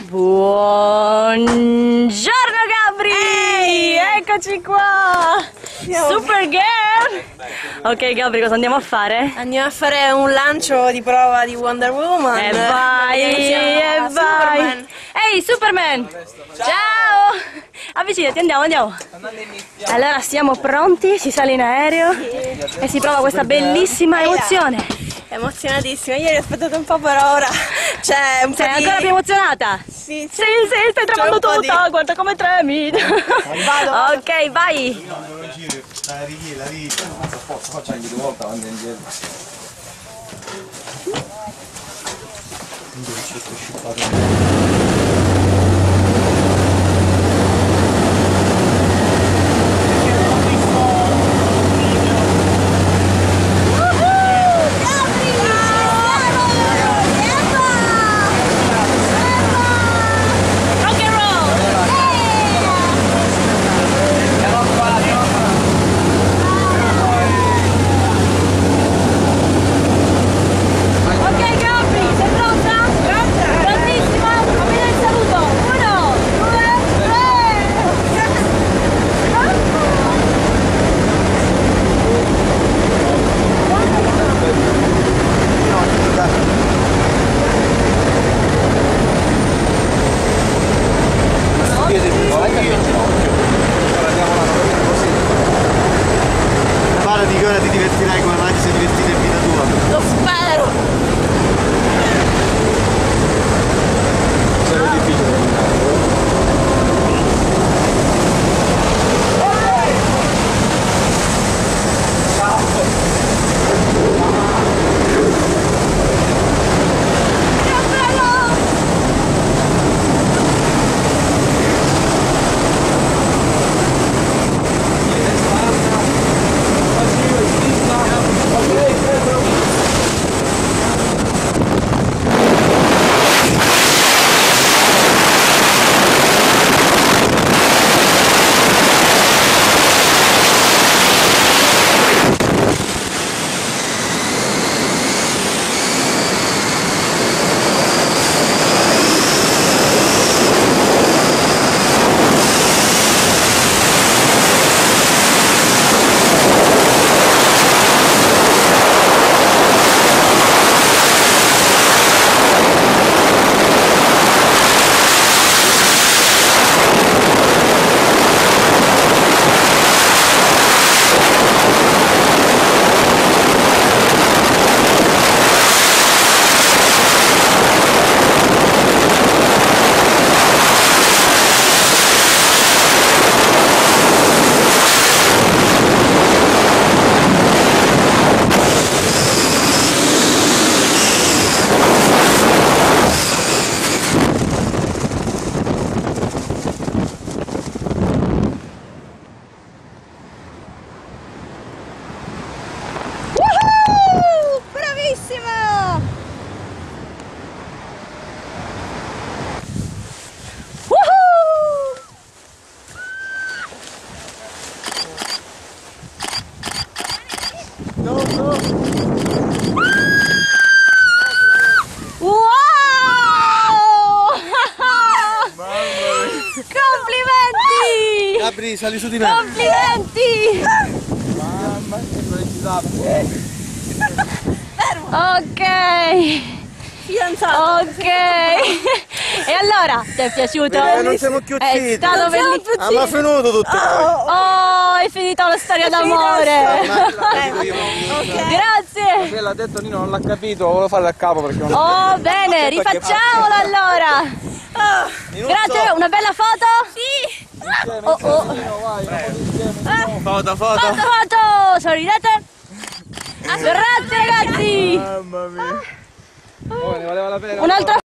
Buongiorno Gabri! Eccoci qua! Super girl! Ok Gabri, cosa andiamo a fare? Andiamo a fare un lancio di prova di Wonder Woman. E vai, e vai! Ehi Superman! Ciao! Avvicinati, andiamo, andiamo! Allora siamo pronti, si sale in aereo e si prova questa bellissima emozione. Emozionatissima, ieri ho aspettato un po' per ora. C'è un po' Sei di... ancora più emozionata? Sì, Sì, sì, stai tremando tutta, di- guarda come tremi! Vado. Ok, vai! La righi, la righi. Forza, faccia anche due volte avanti e indietro. Rock Wow! Complimenti! Gabri, sali su di me. Complimenti! Mamma, che Ok, Fidanzato. ok. E allora, ti è piaciuto? Perché non siamo più È zitti. stato bellissimo. Ah, ma finito tutto. Oh, è finita la storia d'amore. Grazie. Quella ha detto Nino non l'ha capito, volevo fare da capo perché non Oh, bene, rifacciamolo allora. Grazie, una bella foto? Sì. Oh, oh. Foto, foto. Foto, foto. Sorridete. Grazie ragazzi. Mamma mia. ne valeva la pena. Un'altra